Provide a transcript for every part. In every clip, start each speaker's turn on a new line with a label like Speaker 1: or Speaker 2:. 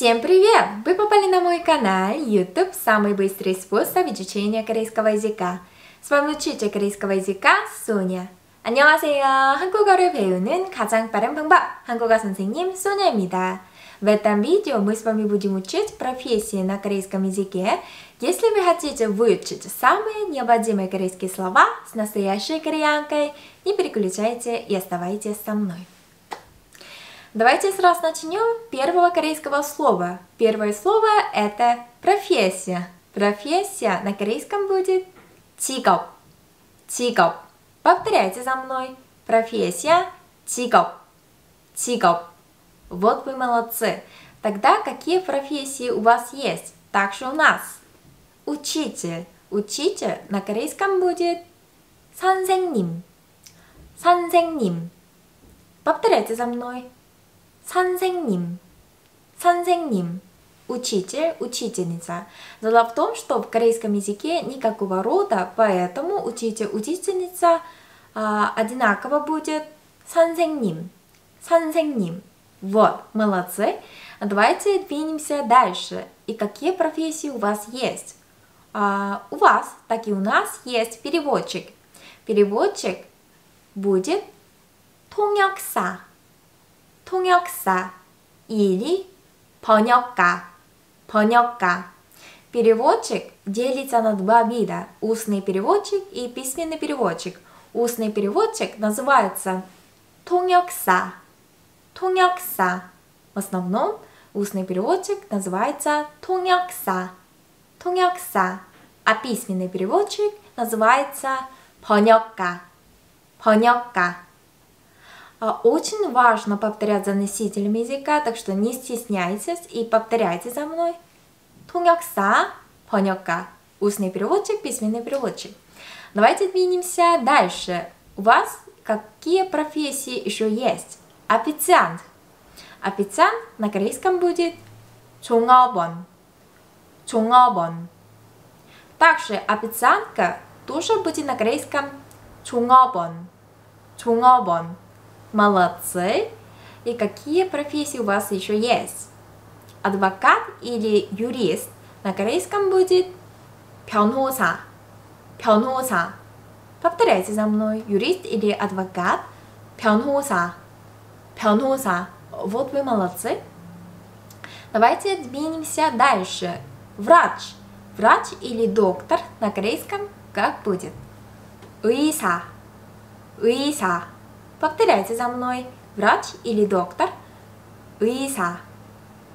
Speaker 1: Всем привет! Вы попали на мой канал YouTube «Самый быстрый способ изучения корейского языка». С вами учитель корейского языка Соня. 안녕하세요. 한국어를 배우는 가장 빠른 방법 한국어 선생님 소냐입니다. В этом видео мы с вами будем учить профессии на корейском языке. Если вы хотите выучить самые необходимые корейские слова с настоящей кореянкой, не переключайте и оставайтесь со мной. Давайте сразу начнем первого корейского слова. Первое слово это профессия. Профессия на корейском будет 직업. 직업. Повторяйте за мной. Профессия, 직업. 직업. Вот вы молодцы. Тогда какие профессии у вас есть? Также у нас. Учитель. Учитель на корейском будет 선생님. 선생님. Повторяйте за мной. 선생님, 선생님, учитель, учительница. Дело в том, что в корейском языке никакого рода, поэтому учитель, учительница а, одинаково будет 선생님, 선생님. Вот, молодцы. Давайте двинемся дальше. И какие профессии у вас есть? А, у вас, так и у нас, есть переводчик. Переводчик будет 통역사. 통역사, или 번역가, 번역가. Переводчик делится на два вида – устный переводчик и письменный переводчик. Устный переводчик называется 통역사, 통역사. В основном устный переводчик называется 통역사, 통역사. А письменный переводчик называется 번역가, 번역가. А, очень важно повторять за носителем языка, так что не стесняйтесь и повторяйте за мной. 통역사, 번역가, устный переводчик, письменный переводчик. Давайте двинемся дальше. У вас какие профессии еще есть? Официант. Официант на корейском будет 종업원. 종업원. Также официантка тоже будет на корейском 종업원. 종업원. Молодцы! И какие профессии у вас еще есть? Адвокат или юрист на корейском будет 변호사. 변호사. Повторяйте за мной. Юрист или адвокат. 변호사. 변호사. Вот вы молодцы. Давайте двинемся дальше. Врач. Врач или доктор на корейском как будет? 의사. 의사. Повторяйте за мной. Врач или доктор? Ыйса.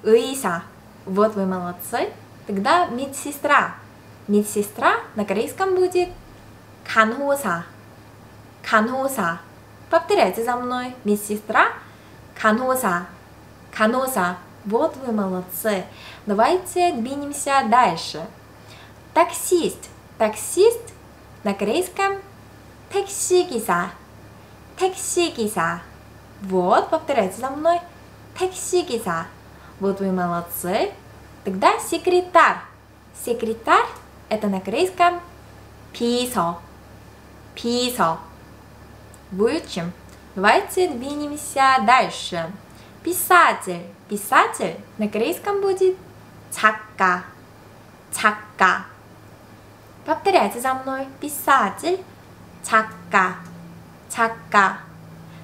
Speaker 1: Ыйса. Вот вы молодцы. Тогда медсестра. Медсестра на корейском будет канхуса. Канхуса. Повторяйте за мной. Медсестра канхуса. Канхуса. Вот вы молодцы. Давайте двинемся дальше. Таксист. Таксист на корейском таксигиса. Таксигиса. Вот, повторяйте за мной. Таксигиса. Вот вы молодцы. Тогда секретарь. Секретарь это на корейском писо. Писо. Выучим. Давайте двинемся дальше. Писатель. Писатель на корейском будет чакка. Чакка. Повторяйте за мной. Писатель. Чакка. 작가.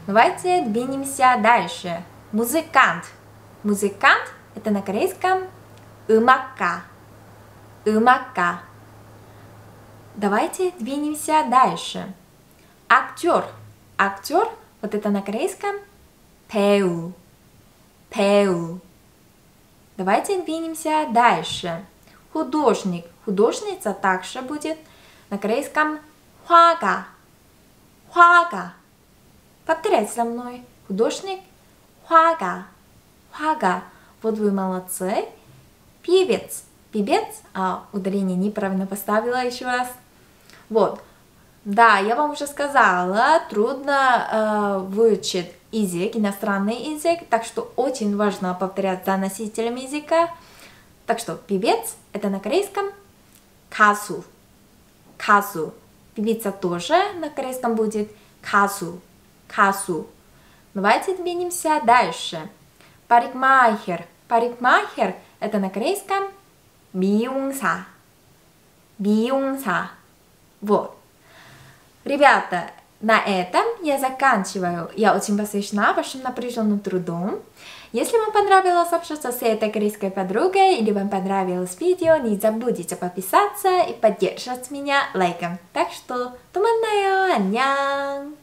Speaker 1: Давайте двинемся дальше. Музыкант. Музыкант это на корейском 음악가. 음악가. Давайте двинемся дальше. Актер. Актер вот это на корейском 배우. 배우. Давайте двинемся дальше. Художник. Художница также будет на корейском 화가. 화가. Повторяйте за мной. Художник 화가. 화가. Вот вы молодцы. Певец. Певец. А, ударение неправильно поставила еще раз. Вот. Да, я вам уже сказала, трудно э, выучить язык, иностранный язык, так что очень важно повторять за носителем языка. Так что певец это на корейском касу. Касу. Певица тоже на корейском будет касу. касу. Давайте двинемся дальше. Парикмахер. Парикмахер – это на корейском 미용사. 미용사. Вот. Ребята, на этом я заканчиваю. Я очень посвящена вашим напряженным трудом. Если вам понравилось общаться с этой корейской подругой или вам понравилось видео, не забудьте подписаться и поддержать меня лайком. Так что, туманная, аньян!